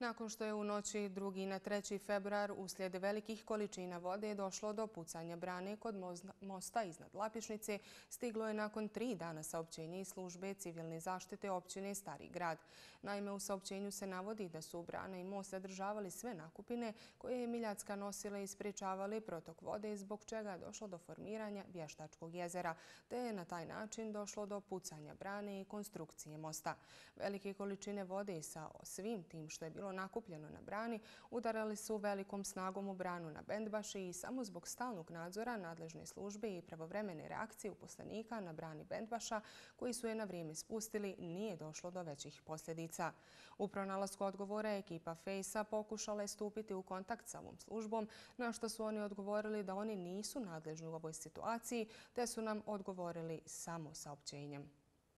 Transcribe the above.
Nakon što je u noći 2. na 3. februar uslijed velikih količina vode došlo do pucanja brane kod mosta iznad Lapišnice, stiglo je nakon tri dana saopćenje iz službe civilne zaštite općine Stari grad. Naime, u saopćenju se navodi da su brana i most zadržavali sve nakupine koje je Miljacka nosila i spriječavali protok vode, zbog čega je došlo do formiranja Vještačkog jezera, te je na taj način došlo do pucanja brane i konstrukcije mosta. Velike količine vode sa svim tim što je bilo nakupljeno na brani, udarali su velikom snagom u branu na Bendbaši i samo zbog stalnog nadzora nadležne službe i pravovremene reakcije uposlenika na brani Bendbaša, koji su je na vrijeme spustili, nije došlo do većih posljedica. U pronalasku odgovora ekipa Fejsa pokušala je stupiti u kontakt sa ovom službom, na što su oni odgovorili da oni nisu nadležni u ovoj situaciji, te su nam odgovorili samo saopćenjem.